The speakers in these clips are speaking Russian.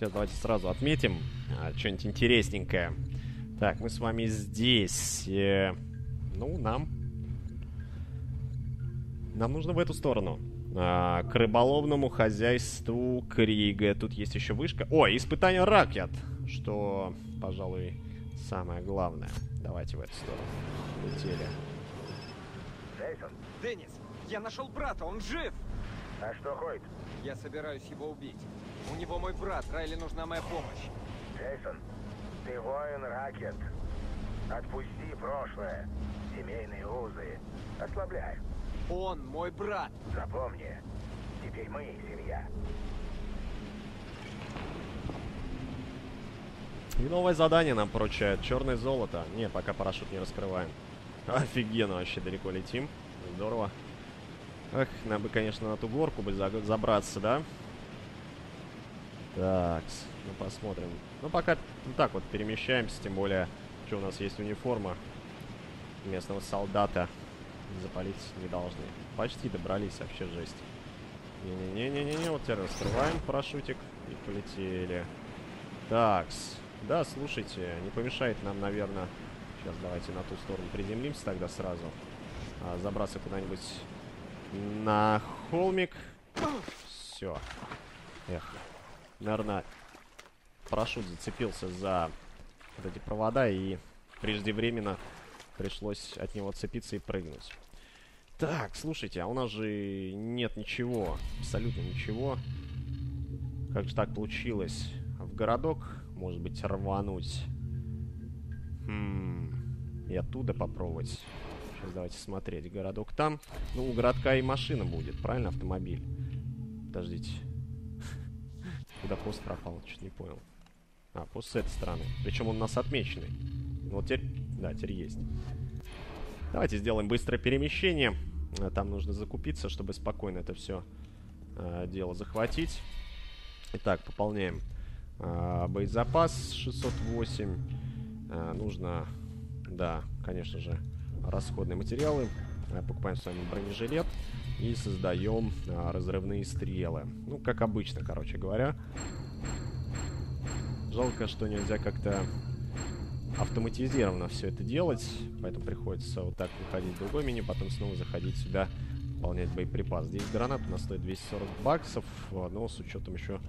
Сейчас давайте сразу отметим а, что-нибудь интересненькое. Так, мы с вами здесь. Э, ну, нам... Нам нужно в эту сторону. А, к рыболовному хозяйству Крига. Тут есть еще вышка. О, испытание ракет! Что, пожалуй, самое главное. Давайте в эту сторону. Летели. Джейсон, Деннис, я нашел брата, он жив! а что Хойт? Я собираюсь его убить. У него мой брат, Райли нужна моя помощь. Джейсон, ты воин Ракет. Отпусти прошлое. Семейные узы. Ослабляй. Он мой брат. Запомни, теперь мы семья. И новое задание нам поручают. Черное золото. Не, пока парашют не раскрываем. Офигенно, вообще далеко летим. Здорово. Эх, нам бы, конечно, на ту горку бы за- забраться, да? Так, ну посмотрим. Ну, пока вот так вот перемещаемся, тем более, что у нас есть униформа местного солдата. Запалить не должны. Почти добрались, вообще жесть. Не-не-не-не-не, вот теперь раскрываем парашютик и полетели. Такс. Да, слушайте, не помешает нам, наверное... Сейчас давайте на ту сторону приземлимся тогда сразу. А, забраться куда-нибудь на холмик. Все. Эх. Наверное, парашют зацепился за вот эти провода и преждевременно пришлось от него отцепиться и прыгнуть. Так, слушайте, а у нас же нет ничего, абсолютно ничего. Как же так получилось? В городок, может быть, рвануть? Хм, и оттуда попробовать. Сейчас давайте смотреть. Городок там. Ну, у городка и машина будет, правильно? Автомобиль. Подождите. Куда пост пропал? Чуть не понял. А, пост с этой стороны. Причем он у нас отмеченный. Вот теперь... Да, теперь есть. Давайте сделаем быстрое перемещение. А, Там нужно закупиться, чтобы спокойно это все дело захватить. Итак, пополняем а, боезапас 608. А, нужно, да, конечно же, расходные материалы. А, покупаем с вами бронежилет и создаем а, разрывные стрелы. Ну, как обычно, короче говоря. Жалко, что нельзя как-то автоматизированно все это делать, поэтому приходится вот так выходить в другое меню, потом снова заходить сюда, выполнять боеприпас. Здесь гранат у нас стоит 240 баксов, но с учетом еще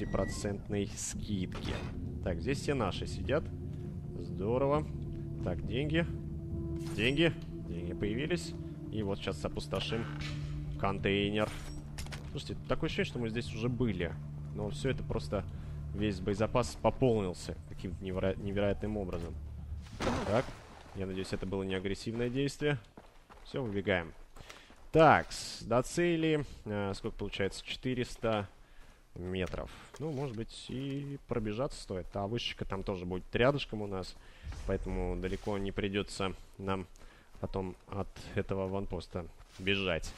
20% скидки. Так, здесь все наши сидят. Здорово. Так, деньги. Деньги. Деньги появились. И вот сейчас опустошим контейнер. Слушайте, такое ощущение, что мы здесь уже были. Но все это просто... Весь боезапас пополнился каким-то неверо невероятным образом. Так, я надеюсь, это было не агрессивное действие. Все, выбегаем. Так, до цели, э, сколько получается, 400 метров. Ну, может быть, и пробежаться стоит. А вышечка там тоже будет рядышком у нас, поэтому далеко не придется нам потом от этого ванпоста бежать.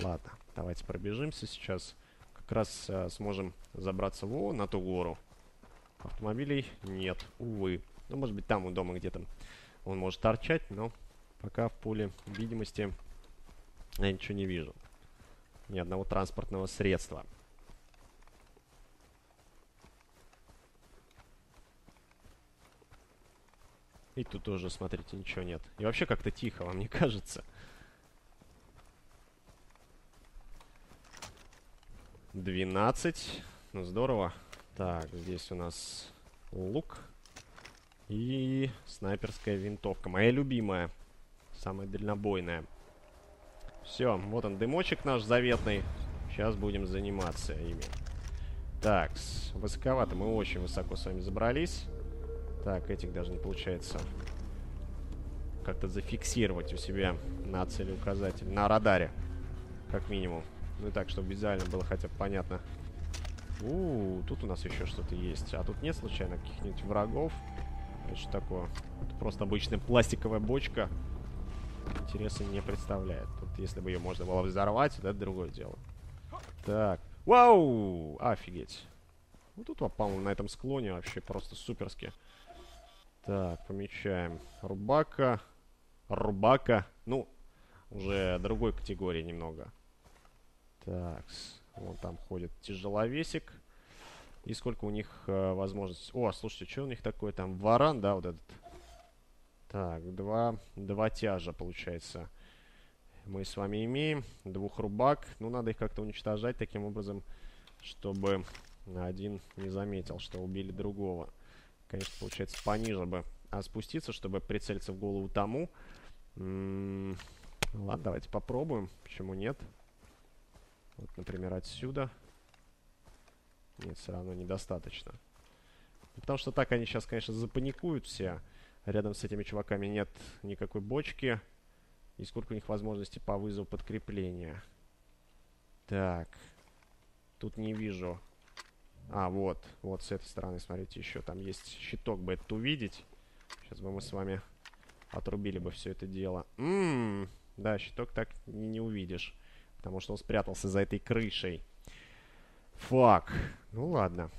Ладно, давайте пробежимся сейчас. Как раз э, сможем забраться во, на ту гору. Автомобилей нет, увы. Ну, может быть, там у дома где-то он может торчать, но пока в поле видимости я ничего не вижу. Ни одного транспортного средства. И тут тоже, смотрите, ничего нет. И вообще как-то тихо, вам не кажется? Двенадцать. Ну, здорово. Так, здесь у нас лук. И снайперская винтовка. Моя любимая. Самая дальнобойная. Все, вот он дымочек наш заветный. Сейчас будем заниматься ими. Так, высоковато. Мы очень высоко с вами забрались. Так, этих даже не получается как-то зафиксировать у себя на целеуказатель. На радаре, как минимум. Ну и так, чтобы визуально было хотя бы понятно. У, -у тут у нас еще что-то есть. А тут нет случайно каких-нибудь врагов? Это что такое? Это просто обычная пластиковая бочка. Интереса не представляет. Тут, если бы ее можно было взорвать, это другое дело. Так. Вау! Офигеть. Вот тут, по-моему, на этом склоне вообще просто суперски. Так, помечаем. Рубака. Рубака. Ну, уже другой категории немного. Так, Вот там ходит тяжеловесик. И сколько у них э, возможностей. О, слушайте, что у них такое там? Варан, да, вот этот. Так, два, два тяжа, получается. Мы с вами имеем. Двух рубак. Ну, надо их как-то уничтожать таким образом, чтобы один не заметил, что убили другого. Конечно, получается, пониже бы а спуститься, чтобы прицелиться в голову тому. М ладно, давайте попробуем. Почему нет? Вот, например, отсюда. Нет, все равно недостаточно. Потому что так они сейчас, конечно, запаникуют все. Рядом с этими чуваками нет никакой бочки. И сколько у них возможностей по вызову подкрепления. Так. Тут не вижу. А, вот. Вот с этой стороны, смотрите, еще там есть щиток бы это увидеть. Сейчас бы мы с вами отрубили бы все это дело. Ммм, да, щиток так не, не увидишь. Потому что он спрятался за этой крышей. Фак. Ну ладно.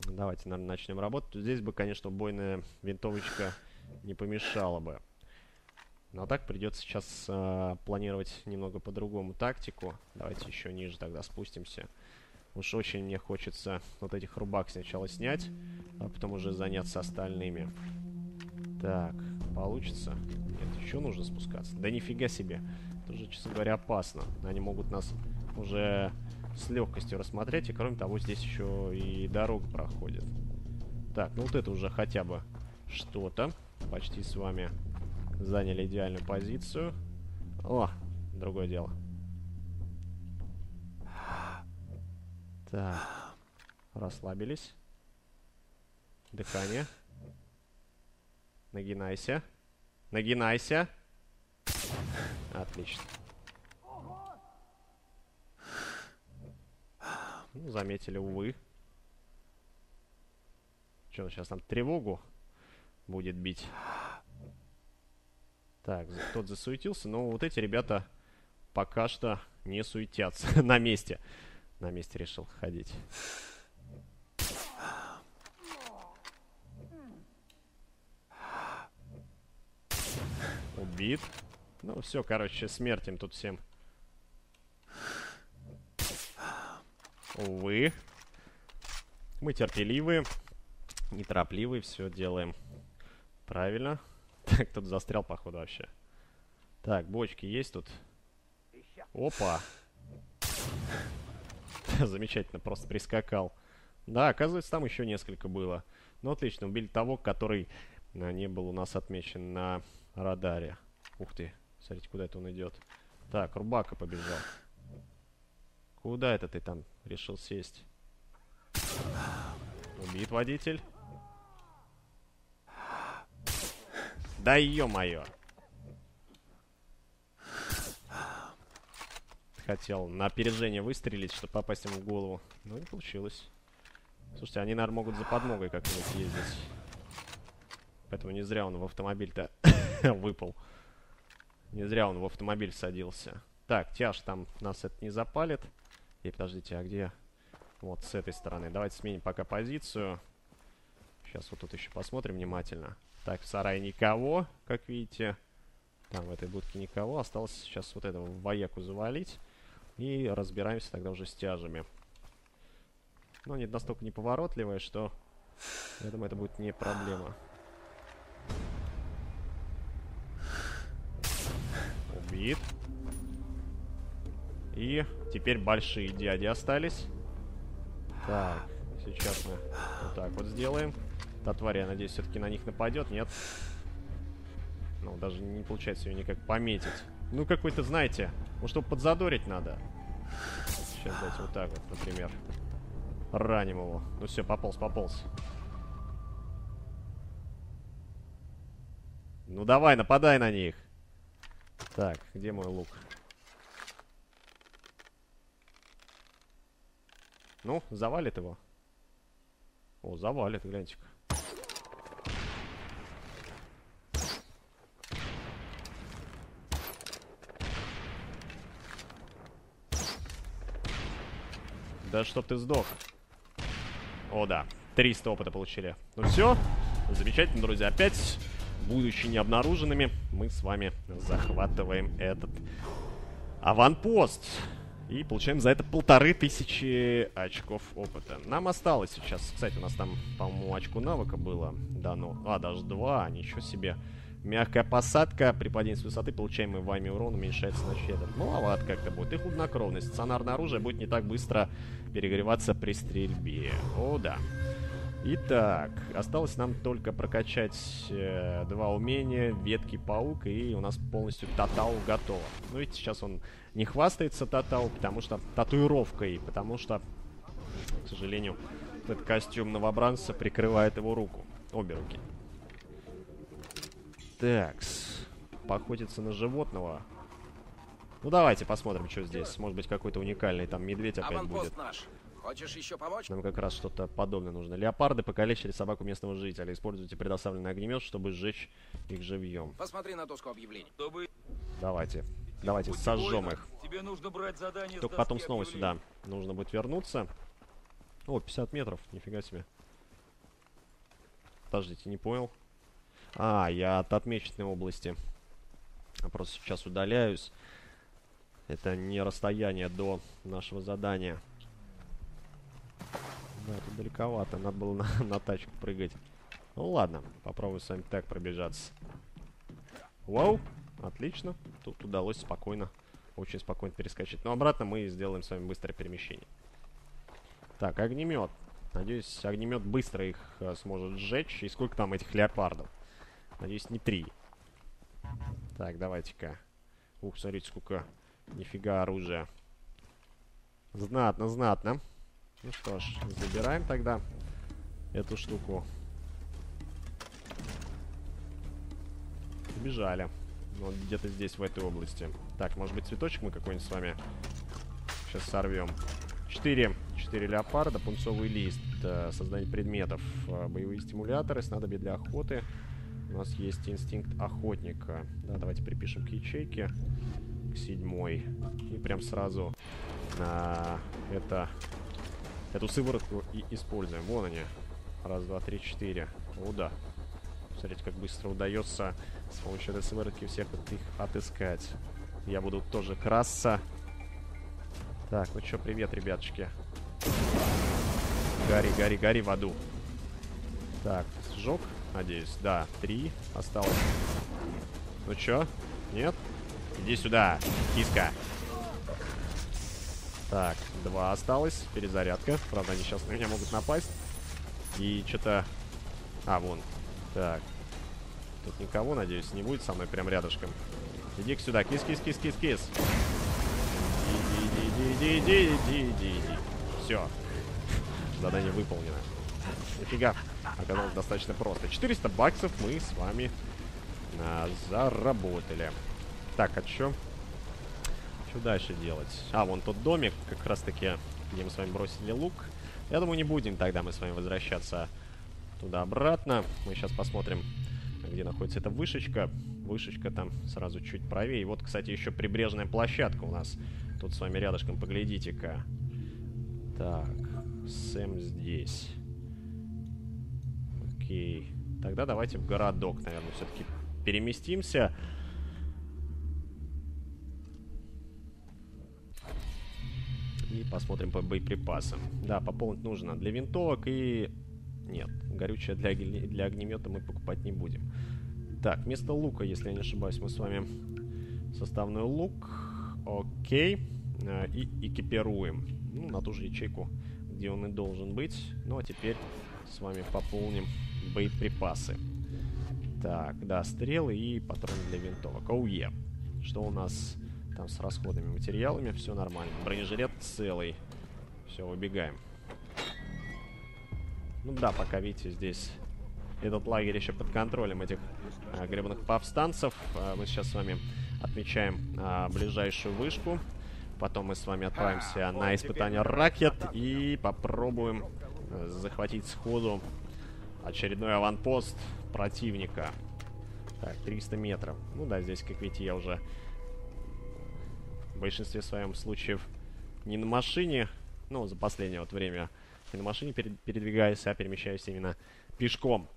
Давайте, наверное, начнем работать. Здесь бы, конечно, убойная винтовочка не помешала бы. Но так придется сейчас э, планировать немного по-другому тактику. Давайте еще ниже тогда спустимся. Уж очень мне хочется вот этих рубак сначала снять, а потом уже заняться остальными. Так, получится? Нет, еще нужно спускаться. Да нифига себе. Это уже, честно говоря, опасно. Они могут нас уже с легкостью рассмотреть. И кроме того, здесь еще и дорога проходит. Так, ну вот это уже хотя бы что-то. Почти с вами заняли идеальную позицию. О, другое дело. Так. Расслабились. Дыхание. Нагинайся. Нагинайся. Отлично. Ну, заметили, увы. Что, сейчас там тревогу будет бить. Так, тот засуетился, но вот эти ребята пока что не суетятся на месте на месте решил ходить. Убит. Ну все, короче, смерть им тут всем. Увы. Мы терпеливые, неторопливые, все делаем правильно. Так, тут застрял, походу, вообще. Так, бочки есть тут? Опа. Замечательно, просто прискакал. Да, оказывается, там еще несколько было. Ну, отлично, убили того, который а, не был у нас отмечен на радаре. Ух ты, смотрите, куда это он идет. Так, Рубака побежал. Куда это ты там решил сесть? Убит водитель. Да ё-моё! Хотел на опережение выстрелить, чтобы попасть ему в голову. Но не получилось. Слушайте, они, наверное, могут за подмогой как-нибудь ездить. Поэтому не зря он в автомобиль-то выпал. Не зря он в автомобиль садился. Так, тяж там нас это не запалит. И подождите, а где? Вот с этой стороны. Давайте сменим пока позицию. Сейчас вот тут еще посмотрим внимательно. Так, в сарае никого, как видите. Там в этой будке никого. Осталось сейчас вот этого вояку завалить. И разбираемся тогда уже с тяжами. Но они настолько неповоротливые, что я думаю, это будет не проблема. Убит. И теперь большие дяди остались. Так, сейчас мы вот так вот сделаем. Та тварь, я надеюсь, все-таки на них нападет. Нет. Ну, даже не получается ее никак пометить. Ну, какой-то, знаете, ну, чтобы подзадорить надо. Сейчас дать вот так вот, например. Раним его. Ну все, пополз, пополз. Ну давай, нападай на них. Так, где мой лук? Ну, завалит его. О, завалит, гляньте-ка. Да чтоб ты сдох. О, да. 300 опыта получили. Ну все. Замечательно, друзья. Опять, будучи необнаруженными, мы с вами захватываем этот аванпост. И получаем за это полторы тысячи очков опыта. Нам осталось сейчас, кстати, у нас там, по-моему, очку навыка было дано. А, даже два, ничего себе. Мягкая посадка. При падении с высоты получаемый вами урон уменьшается на четверть. Маловато как-то будет. И хладнокровность. Стационарное оружие будет не так быстро перегреваться при стрельбе. О, да. Итак, осталось нам только прокачать э, два умения, ветки паук, и у нас полностью Татау готово. Ну, видите, сейчас он не хвастается Татау, потому что татуировкой, потому что, к сожалению, этот костюм новобранца прикрывает его руку, обе руки. Такс. Поохотиться на животного. Ну давайте посмотрим, что здесь. Может быть какой-то уникальный там медведь опять будет. наш. Хочешь еще помочь? Нам как раз что-то подобное нужно. Леопарды покалечили собаку местного жителя. Используйте предоставленный огнемет, чтобы сжечь их живьем. Посмотри на доску объявлений. Чтобы Давайте. Давайте будь сожжем их. Тебе нужно брать задание Только потом снова объявлений. сюда. Нужно будет вернуться. О, 50 метров. Нифига себе. Подождите, не понял. А, я от отмеченной области. Просто сейчас удаляюсь. Это не расстояние до нашего задания. Да, тут далековато. Надо было на, на тачку прыгать. Ну ладно, попробую с вами так пробежаться. Вау, отлично. Тут удалось спокойно, очень спокойно перескочить. Но обратно мы сделаем с вами быстрое перемещение. Так, огнемет. Надеюсь, огнемет быстро их э, сможет сжечь. И сколько там этих леопардов? Надеюсь, не три. Так, давайте-ка. Ух, смотрите, сколько нифига оружия. Знатно, знатно. Ну что ж, забираем тогда эту штуку. Убежали. Ну, Вот где-то здесь, в этой области. Так, может быть, цветочек мы какой-нибудь с вами сейчас сорвем. Четыре. Четыре леопарда, пунцовый лист, э, создание предметов, э, боевые стимуляторы, снадобья для охоты. У нас есть инстинкт охотника. Да, давайте припишем к ячейке. К седьмой. И прям сразу на это Эту сыворотку и используем. Вон они. Раз, два, три, четыре. О, да. Смотрите, как быстро удается с помощью этой сыворотки всех от их отыскать. Я буду тоже краса. Так, ну чё, привет, ребяточки. Гори, гори, гори в аду. Так, сжег, надеюсь. Да, три осталось. Ну чё? Нет? Иди сюда, киска. Так, два осталось. Перезарядка. Правда, они сейчас на меня могут напасть. И что-то... А, вон. Так. Тут никого, надеюсь, не будет со мной прям рядышком. иди сюда. Кис, кис, кис, кис, кис. Иди, иди, иди, иди, иди, иди, иди. Все. Задание выполнено. Нифига. Оказалось достаточно просто. 400 баксов мы с вами а, заработали. Так, а чё? Что дальше делать? А, вон тот домик, как раз таки, где мы с вами бросили лук. Я думаю, не будем тогда мы с вами возвращаться туда-обратно. Мы сейчас посмотрим, где находится эта вышечка. Вышечка там сразу чуть правее. И вот, кстати, еще прибрежная площадка у нас. Тут с вами рядышком, поглядите-ка. Так, Сэм здесь. Тогда давайте в городок, наверное, все-таки переместимся. И посмотрим по боеприпасам. Да, пополнить нужно для винтовок и... Нет, горючее для, для огнемета мы покупать не будем. Так, вместо лука, если я не ошибаюсь, мы с вами составной лук. Окей. Э, И экипируем. Ну, на ту же ячейку, где он и должен быть. Ну, а теперь с вами пополним боеприпасы. Так, да, стрелы и патроны для винтовок. Оу, е. Что у нас там с расходными материалами? Все нормально. Бронежилет целый. Все, выбегаем. Ну да, пока, видите, здесь этот лагерь еще под контролем этих а, гребаных повстанцев. А, мы сейчас с вами отмечаем а, ближайшую вышку. Потом мы с вами отправимся на испытание ракет и попробуем э, захватить сходу очередной аванпост противника. Так, 300 метров. Ну да, здесь, как видите, я уже в большинстве своем случаев не на машине, ну, за последнее вот время не на машине перед- передвигаюсь, а перемещаюсь именно пешком.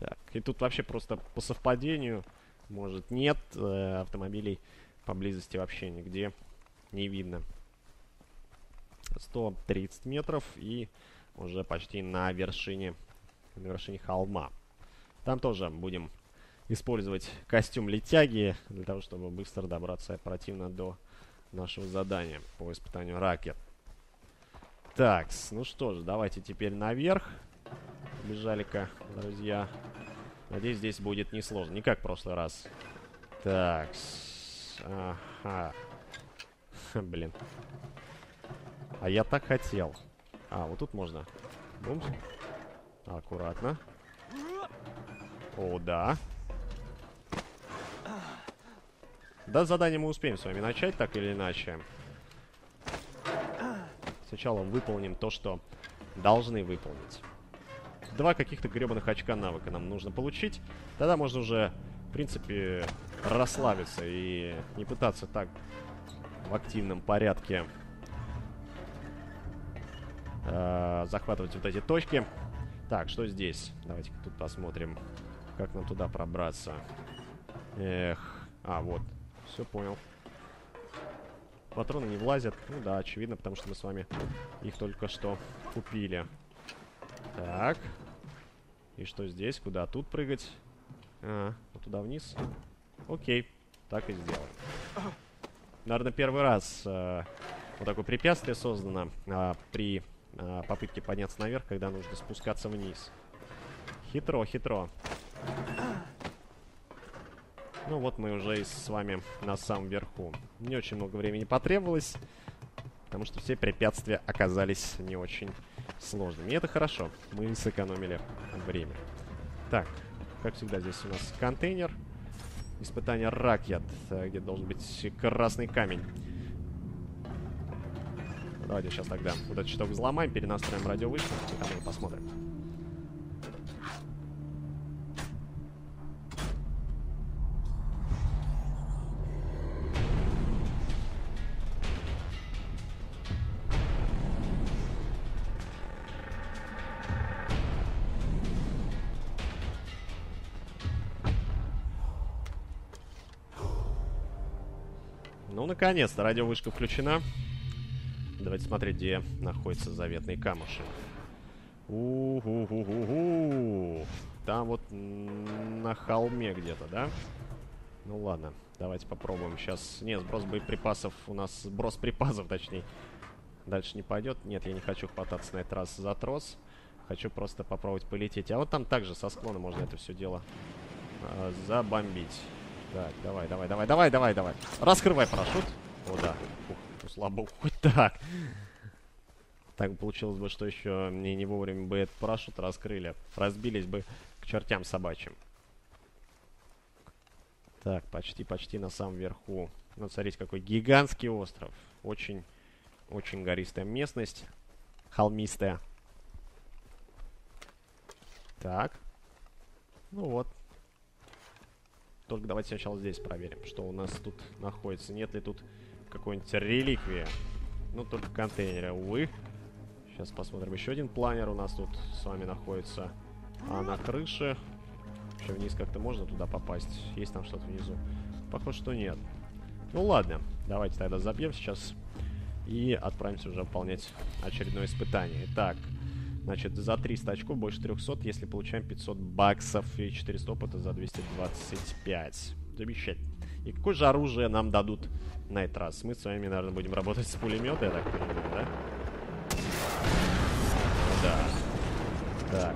Так, и тут вообще просто по совпадению, может, нет э, автомобилей поблизости вообще нигде не видно. 130 метров и уже почти на вершине, на вершине холма. Там тоже будем использовать костюм летяги для того, чтобы быстро добраться оперативно до нашего задания по испытанию ракет. Так, ну что ж, давайте теперь наверх. Бежали-ка, друзья. Надеюсь, здесь будет несложно. Не как в прошлый раз. Так. Ага. Блин. А я так хотел. А, вот тут можно. Бумс. Аккуратно. О, да. Да, задание мы успеем с вами начать, так или иначе. Сначала выполним то, что должны выполнить. Два каких-то гребаных очка навыка нам нужно получить. Тогда можно уже, в принципе, расслабиться и не пытаться так в активном порядке э, захватывать вот эти точки. Так, что здесь? Давайте тут посмотрим, как нам туда пробраться. Эх, а, вот, все понял. Патроны не влазят. Ну да, очевидно, потому что мы с вами их только что купили. Так. И что здесь? Куда тут прыгать? А, вот туда вниз. Окей, так и сделаем. Наверное, первый раз э, вот такое препятствие создано э, при э, попытке подняться наверх, когда нужно спускаться вниз. Хитро, хитро. Ну вот мы уже с вами на самом верху. Не очень много времени потребовалось, потому что все препятствия оказались не очень сложными. И это хорошо, мы сэкономили время. Так, как всегда, здесь у нас контейнер. Испытание ракет, э, где должен быть красный камень. Давайте сейчас тогда вот этот щиток взломаем, перенастроим радиовышку, и там мы посмотрим. Ну, наконец-то, радиовышка включена. Давайте смотреть, где находится заветный камушек. У-ху-ху-ху-ху. Там вот на холме где-то, да? Ну ладно, давайте попробуем. Сейчас... Нет, сброс боеприпасов у нас... Сброс припасов, точнее. Дальше не пойдет. Нет, я не хочу хвататься на этот раз за трос. Хочу просто попробовать полететь. А вот там также со склона можно это все дело э, забомбить. Так, давай, давай, давай, давай, давай, давай. Раскрывай парашют. О, да. Ух, слабо хоть так. Так получилось бы, что еще мне не вовремя бы этот парашют раскрыли. Разбились бы к чертям собачьим. Так, почти, почти на самом верху. Ну, смотрите, какой гигантский остров. Очень, очень гористая местность. Холмистая. Так. Ну вот, только давайте сначала здесь проверим, что у нас тут находится. Нет ли тут какой-нибудь реликвии. Ну, только контейнеры, увы. Сейчас посмотрим. Еще один планер у нас тут с вами находится. А на крыше... Еще вниз как-то можно туда попасть? Есть там что-то внизу? Похоже, что нет. Ну ладно, давайте тогда забьем сейчас. И отправимся уже выполнять очередное испытание. Итак, Значит, за 300 очков больше 300, если получаем 500 баксов и 400 опыта за 225. Замечательно. И какое же оружие нам дадут на этот раз? Мы с вами, наверное, будем работать с пулемета, я так понимаю, да? Да. Так.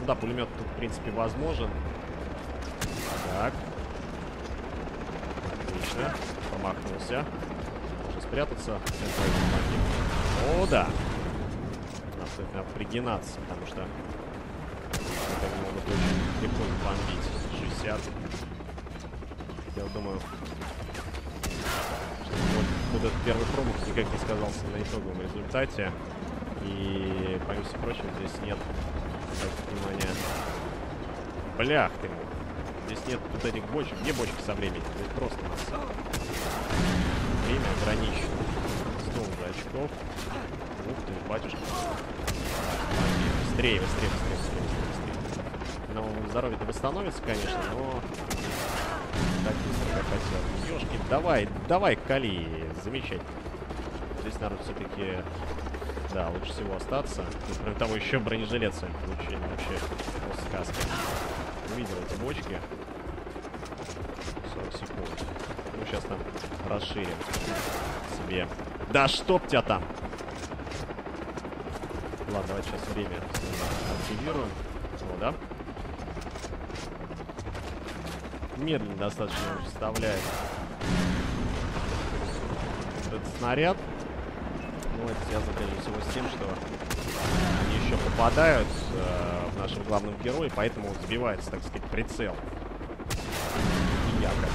Ну да, пулемет тут, в принципе, возможен. Так. Отлично. Промахнулся. Можно спрятаться. О, да стоит надо пригинаться, потому что это могут легко бомбить. 60. Я думаю, что вот, этот первый промах никак не сказался на итоговом результате. И, помимо всего прочего, здесь нет, внимания, блях ты. Здесь нет вот этих бочек. Где бочки со временем? Здесь просто нас время ограничено. 100 уже очков. Ух ты, батюшка. Быстрее, быстрее, быстрее, быстрее, быстрее. Ну, здоровье-то восстановится, конечно, но... так как хотел. Ёшки, давай, давай, кали. Замечательно. Здесь, наверное, все-таки... Да, лучше всего остаться. И, кроме того, еще бронежилет с вами получили. Вообще, просто сказка. Увидел эти бочки. 40 секунд. Ну, сейчас там расширим себе. Да чтоб тебя там! Ладно, давайте сейчас время активируем. О, да? Медленно достаточно он вставляет этот снаряд. Ну, это связано, прежде всего, с тем, что они еще попадают э, в нашего главного героя, поэтому сбивается, так сказать, прицел. И ярко.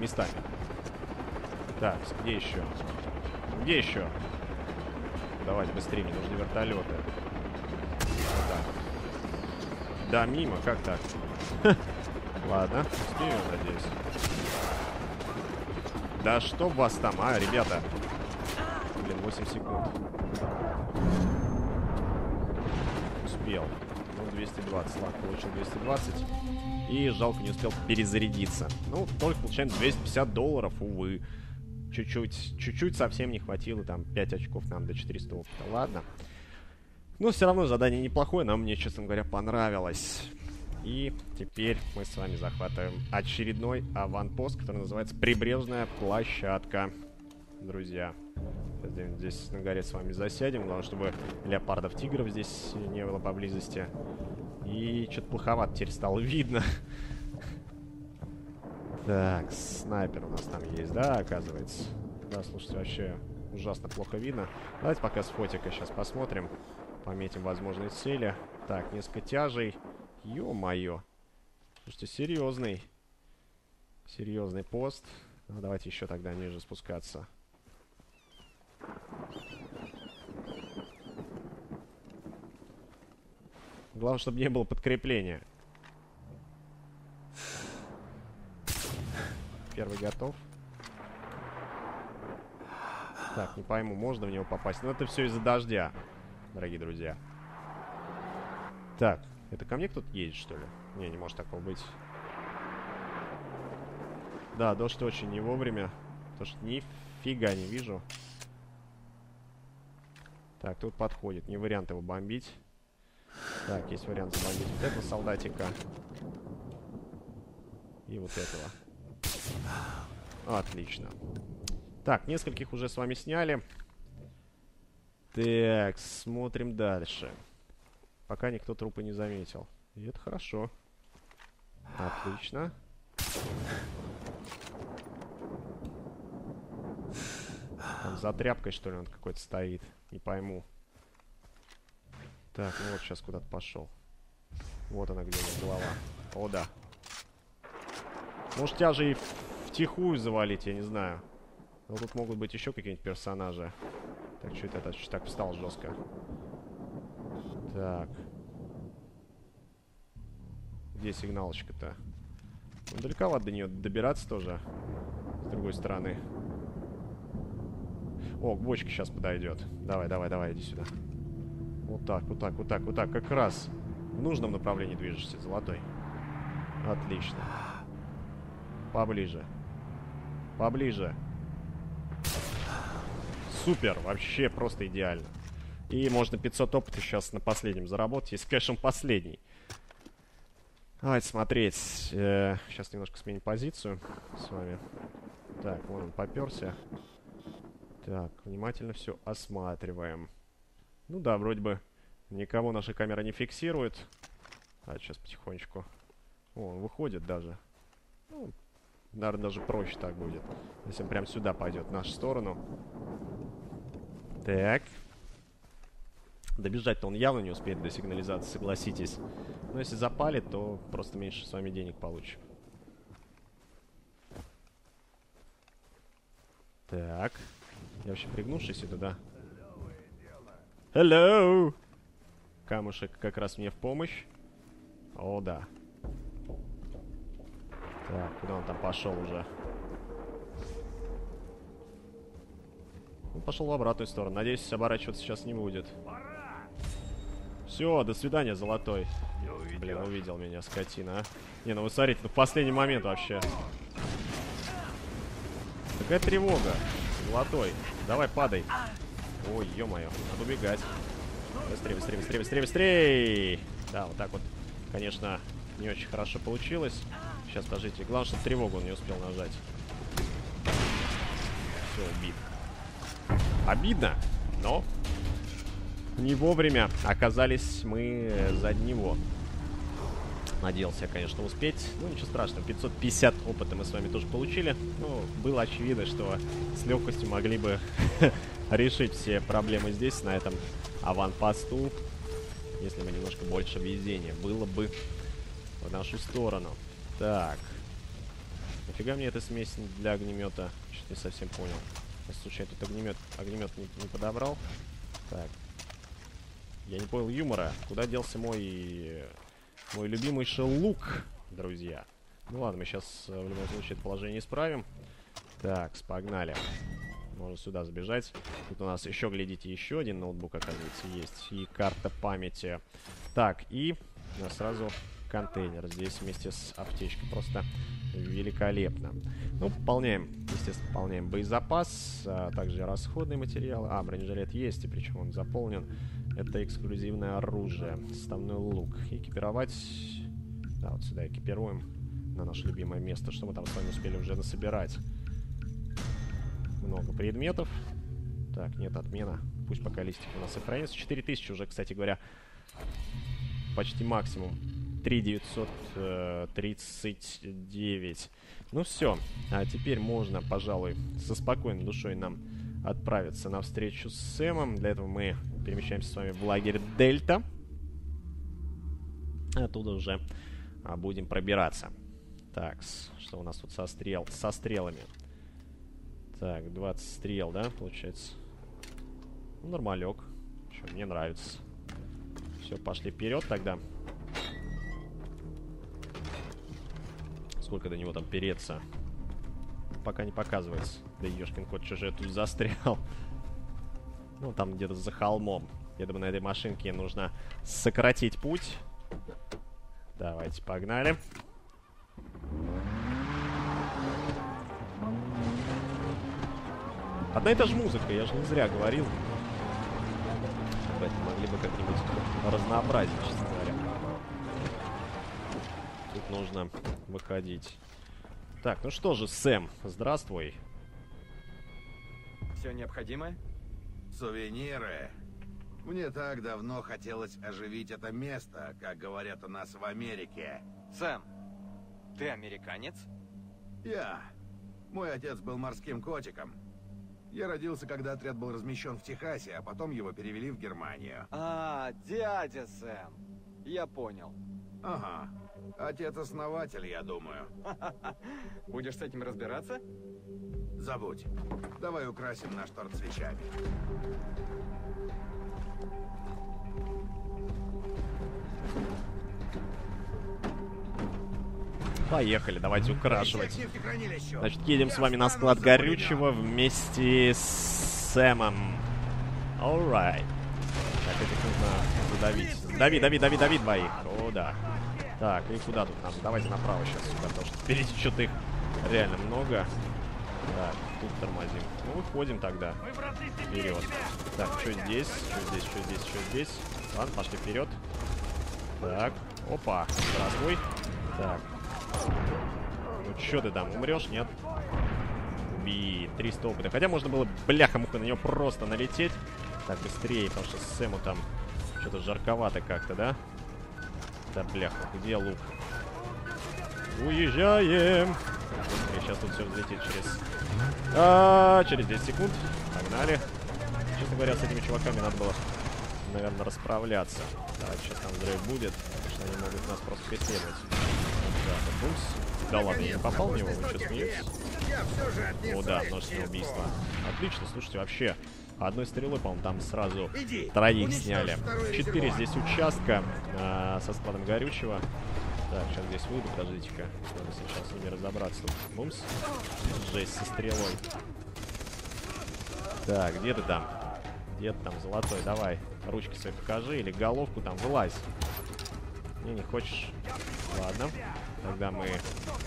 Местами. Так, где еще? Где еще? Давайте быстрее, мне нужны вертолеты. Вот так. Да, мимо, как так? Ладно, успею, надеюсь. Да что вас там, а, ребята? Блин, 8 секунд. Успел. Ну, 220, ладно, получил 220. И жалко, не успел перезарядиться. Ну, только получаем 250 долларов, увы. Чуть-чуть, чуть-чуть совсем не хватило, там 5 очков нам до 400 опыта. Ладно. Но все равно задание неплохое, нам мне, честно говоря, понравилось. И теперь мы с вами захватываем очередной аванпост, который называется Прибрежная площадка. Друзья, здесь на горе с вами засядем. Главное, чтобы леопардов, тигров здесь не было поблизости. И что-то плоховато теперь стало видно. Так, снайпер у нас там есть, да, оказывается? Да, слушайте, вообще ужасно плохо видно. Давайте пока с фотика сейчас посмотрим. Пометим возможные цели. Так, несколько тяжей. Ё-моё. Слушайте, серьезный. Серьезный пост. Ну, давайте еще тогда ниже спускаться. Главное, чтобы не было подкрепления. Первый готов. Так, не пойму, можно в него попасть. Но это все из-за дождя, дорогие друзья. Так, это ко мне кто-то едет, что ли? Не, не может такого быть. Да, дождь очень не вовремя. Потому что нифига не вижу. Так, тут подходит. Не вариант его бомбить. Так, есть вариант забомбить вот этого солдатика. И вот этого. Отлично. Так, нескольких уже с вами сняли. Так, смотрим дальше. Пока никто трупы не заметил. И это хорошо. Отлично. Там за тряпкой, что ли, он какой-то стоит. Не пойму. Так, ну вот сейчас куда-то пошел. Вот она где у голова. О, да. Может, тебя же и втихую завалить, я не знаю. Но тут могут быть еще какие-нибудь персонажи. Так, что это? Что так встал жестко? Так. Где сигналочка-то? Ну, далековато до нее добираться тоже. С другой стороны. О, к бочке сейчас подойдет. Давай, давай, давай, иди сюда. Вот так, вот так, вот так, вот так. Как раз в нужном направлении движешься, золотой. Отлично. Поближе. Поближе. Супер, вообще просто идеально. И можно 500 опыта сейчас на последнем заработать, если, конечно, последний. Давайте смотреть. Э, сейчас немножко сменим позицию с вами. Так, вон он поперся. Так, внимательно все осматриваем. Ну да, вроде бы никого наша камера не фиксирует. А, сейчас потихонечку. О, он выходит даже. Ну, наверное, даже проще так будет. Если он прям сюда пойдет, в нашу сторону. Так. Добежать-то он явно не успеет до сигнализации, согласитесь. Но если запалит, то просто меньше с вами денег получим. Так. Я вообще пригнувшись туда. Hello! Камушек как раз мне в помощь. О, да. Так, куда он там пошел уже? Он пошел в обратную сторону. Надеюсь, оборачиваться сейчас не будет. Все, до свидания, золотой. Блин, увидел меня, скотина, а. Не, ну вы смотрите, ну в последний момент вообще. Какая тревога. Золотой. Давай, падай. Ой, ё-моё, надо убегать. Быстрее, быстрее, быстрее, быстрее, быстрее! Да, вот так вот, конечно, не очень хорошо получилось. Сейчас, подождите. Главное, чтобы тревогу он не успел нажать. Все, убит. Обидно, но не вовремя оказались мы за него. Надеялся конечно, успеть. Ну, ничего страшного. 550 опыта мы с вами тоже получили. Ну, было очевидно, что с легкостью могли бы решить все проблемы здесь, на этом аванпосту. Если бы немножко больше везения было бы в нашу сторону. Так. Нафига мне эта смесь для огнемета? Что-то не совсем понял. Случайно тут огнемет, огнемет не, не подобрал. Так. Я не понял юмора. Куда делся мой мой любимый шеллук, друзья. Ну ладно, мы сейчас э, в любом случае это положение исправим. Так, погнали. Можно сюда сбежать. Тут у нас еще, глядите, еще один ноутбук, оказывается, есть. И карта памяти. Так, и у нас сразу контейнер здесь вместе с аптечкой. Просто великолепно. Ну, пополняем, естественно, пополняем боезапас, а также расходные материалы. А, бронежилет есть, и причем он заполнен. Это эксклюзивное оружие, составной лук. Экипировать... Да, вот сюда экипируем на наше любимое место. Что мы там с вами успели уже насобирать? Много предметов. Так, нет, отмена. Пусть пока листик у нас сохранится. 4000 уже, кстати говоря, почти максимум. 3939. Э, ну все, а теперь можно, пожалуй, со спокойной душой нам отправиться на встречу с Сэмом. Для этого мы перемещаемся с вами в лагерь Дельта. Оттуда уже а, будем пробираться. Так, что у нас тут со, стрел, со стрелами? Так, 20 стрел, да, получается? Ну, нормалек. Что, мне нравится. Все, пошли вперед тогда. Сколько до него там переться? Пока не показывается. Да ешкин кот, что же я тут застрял? Ну, там где-то за холмом. Я думаю, на этой машинке нужно сократить путь. Давайте, погнали. Одна и та же музыка, я же не зря говорил. Этом могли бы как-нибудь разнообразить, честно говоря. Тут нужно выходить. Так, ну что же, Сэм, здравствуй. Все необходимое? Сувениры. Мне так давно хотелось оживить это место, как говорят у нас в Америке. Сэм, ты американец? Я. Мой отец был морским котиком. Я родился, когда отряд был размещен в Техасе, а потом его перевели в Германию. А, дядя Сэм. Я понял. Ага. Отец-основатель, я думаю. Будешь с этим разбираться? Забудь. Давай украсим наш торт свечами. Поехали, давайте украшивать. Значит, едем с вами на склад горючего вместе с Сэмом. Alright. Так, этих нужно задавить. Дави, дави, дави, дави двоих. О, да. Так, и куда тут нам? Давайте направо сейчас сюда, потому что впереди что-то их реально много. Так, тут тормозим. Ну, выходим тогда. Вперед. Так, что здесь? Что здесь? Что здесь? Что здесь? Ладно, пошли вперед. Так. Опа. Здравствуй. Так. Ну, что ты там, умрешь? Нет? Убит. 300 опыта. Хотя можно было, бляха-муха, на нее просто налететь. Так, быстрее, потому что Сэму там что-то жарковато как-то, да? Да, бляха, где лук? Уезжаем! И сейчас тут все взлетит через... А, через 10 секунд. Погнали. Честно говоря, с этими чуваками надо было, наверное, расправляться. Давайте сейчас там взрыв будет, потому что они могут нас просто преследовать. Да, бумс. Да ладно, я не попал в него, вы что, смеетесь? О, да, множественное убийство. Отлично, слушайте, вообще, одной стрелой, по-моему, там сразу троих сняли. Четыре здесь участка э, со складом горючего. Так, сейчас здесь выйду, подождите-ка. Надо сейчас с ними разобраться. Бумс. Жесть со стрелой. Так, где ты там? Где ты там, золотой? Давай, ручки свои покажи. Или головку там, вылазь. Не, не хочешь? Ладно. Тогда мы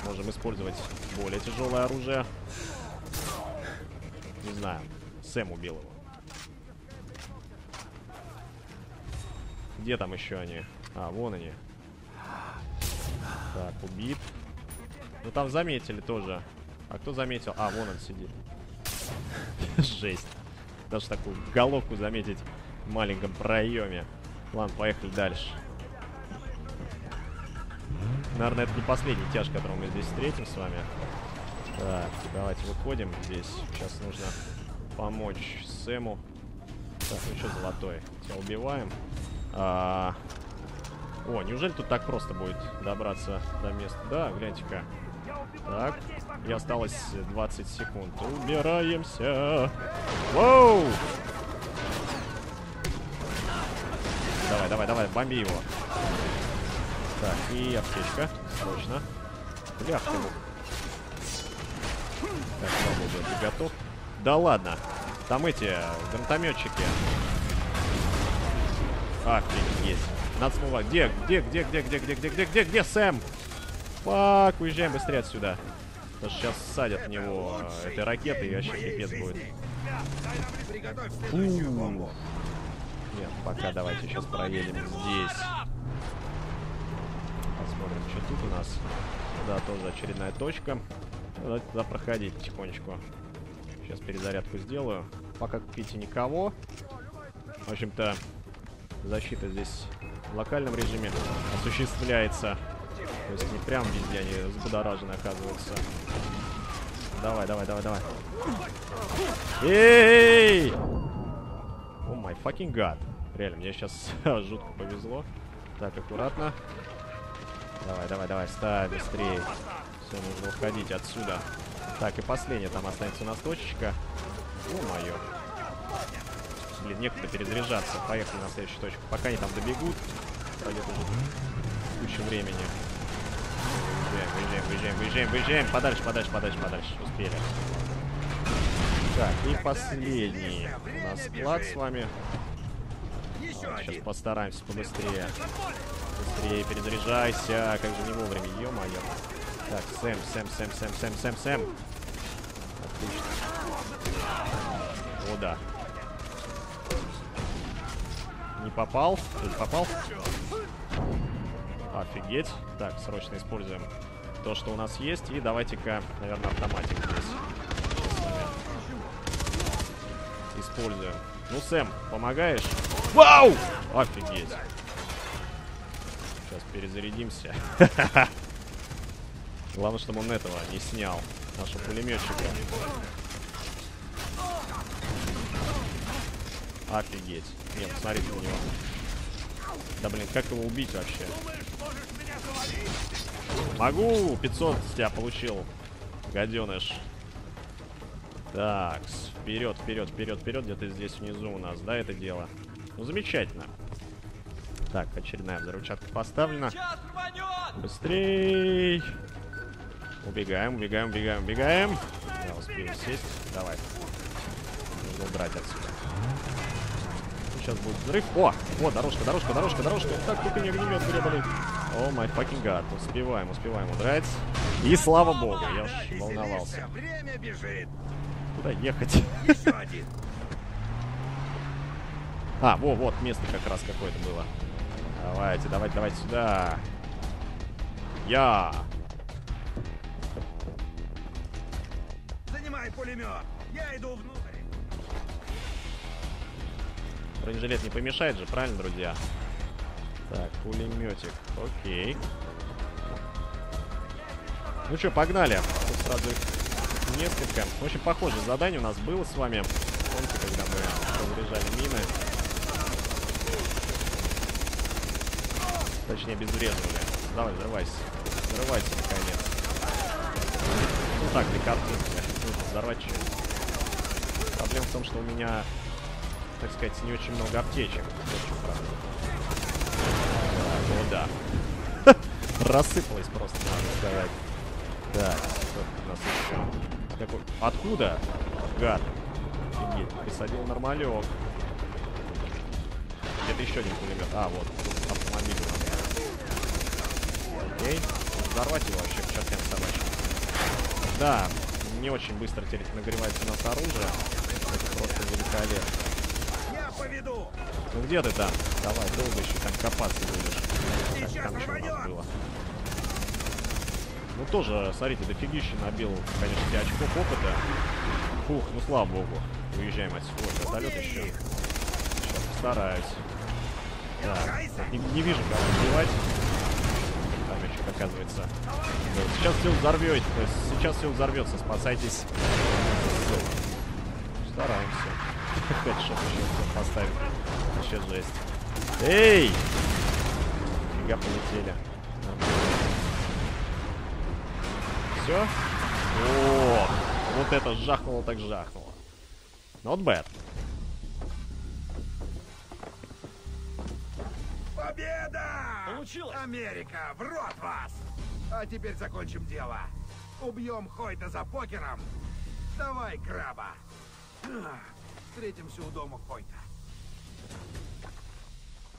можем использовать более тяжелое оружие. Не знаю. Сэм убил его. Где там еще они? А, вон они. Так, убит. Ну там заметили тоже. А кто заметил? А, вон он сидит. Жесть. Даже такую головку заметить в маленьком проеме. Ладно, поехали дальше. Наверное, это не последний тяж, которого мы здесь встретим с вами. Так, давайте выходим здесь. Сейчас нужно помочь Сэму. Так, ну что золотой? Тебя убиваем. А... О, неужели тут так просто будет добраться до места? Да, гляньте-ка. Так, и осталось 20 секунд. Убираемся. Воу! Давай, давай, давай, бомби его. Так, и аптечка. Срочно. Блях ты мог. Так, ты готов? Да ладно. Там эти гранатометчики. Офигеть. Надо смывать. Где, где, где, где, где, где, где, где, где, где Сэм? Фак, уезжаем быстрее отсюда. Потому что сейчас садят в него э, этой ракеты и вообще пипец будет. Фу. Нет, пока давайте сейчас проедем здесь. Посмотрим, что тут у нас. Да, тоже очередная точка. Давайте туда проходить потихонечку. Сейчас перезарядку сделаю. Пока, как видите, никого. В общем-то, защита здесь в локальном режиме осуществляется. То есть не прям везде они взбудоражены оказываются. Давай, давай, давай, давай. Эй! О май fucking god. Реально, мне сейчас жутко повезло. Так, аккуратно. Давай, давай, давай, ставь быстрее. Все, нужно уходить отсюда. Так, и последняя там останется у нас точечка. О, мое. Блин, некуда перезаряжаться. Поехали на следующую точку. Пока они там добегут, пройдет уже куча времени. Выезжаем, выезжаем, выезжаем, выезжаем, выезжаем. Подальше, подальше, подальше, подальше. Успели. Так, и последний у нас склад с вами. Сейчас постараемся побыстрее. Быстрее перезаряжайся. Как же не вовремя, ё-моё. Так, Сэм, Сэм, Сэм, Сэм, Сэм, Сэм, Сэм. Отлично. О, да. Не попал? Или попал? Офигеть. Так, срочно используем то, что у нас есть. И давайте-ка, наверное, автоматик здесь. Используем. Ну, Сэм, помогаешь? Вау! Офигеть. Сейчас перезарядимся. Главное, чтобы он этого не снял. Нашего пулеметчика. Офигеть. Нет, посмотрите на него. Да блин, как его убить вообще? Могу! 500 с тебя получил. Гаденыш. Так, вперед, вперед, вперед, вперед. Где-то здесь внизу у нас, да, это дело? Ну, замечательно. Так, очередная взрывчатка поставлена. Быстрей! Убегаем, убегаем, убегаем, убегаем. Да, успеем сесть. Давай. Нужно убрать отсюда. Сейчас будет взрыв. О! О, дорожка, дорожка, дорожка, дорожка. Так, только не огнемет гребаный. О май fucking god. Успеваем, успеваем удрать. И слава богу, я уж волновался. Время бежит. Куда ехать? Еще один. А, во, вот, место как раз какое-то было. Давайте, давайте, давайте сюда. Я. Занимай пулемет. Я иду внутрь. Бронежилет не помешает же, правильно, друзья? Так, пулеметик. Окей. Ну что, погнали. Тут сразу их несколько. В общем, похоже задание у нас было с вами. Помните, когда мы разряжали мины? Точнее, обезвреживали. Давай, взрывайся. Взрывайся, наконец. Ну так, для картинки. Нужно взорвать что Проблема в том, что у меня, так сказать, не очень много аптечек. О, да. Рассыпалась просто, надо сказать. Так, что у нас еще? Какой? Откуда? Гад. Офигеть, присадил нормалек. где-то еще один пулемет. А, вот, тут автомобиль. Окей. Взорвать его вообще к чертям собачьим. Да, не очень быстро теперь нагревается у нас оружие. Это просто великолепно. Поведу! Ну где ты там? Давай, долго еще там копаться будешь. Так, там нас было? Ну тоже, смотрите, дофигища набил, конечно, тебе очков опыта. Фух, ну слава богу. Уезжаем отсюда. Ой, вертолет еще. Сейчас постараюсь. Так, не, не вижу, кого убивать. Там еще, оказывается. Да, Сейчас все взорвете, то есть сейчас все взорвется, спасайтесь. Стараемся. Опять шоп еще поставить. Вообще жесть. Эй! Фига полетели. Все? О, вот это жахнуло так жахнуло. Not bad. Победа! Получилось! Америка, в рот вас! А теперь закончим дело. Убьем Хойта за покером. Давай, краба. Ах, Встретимся у дома Хойта.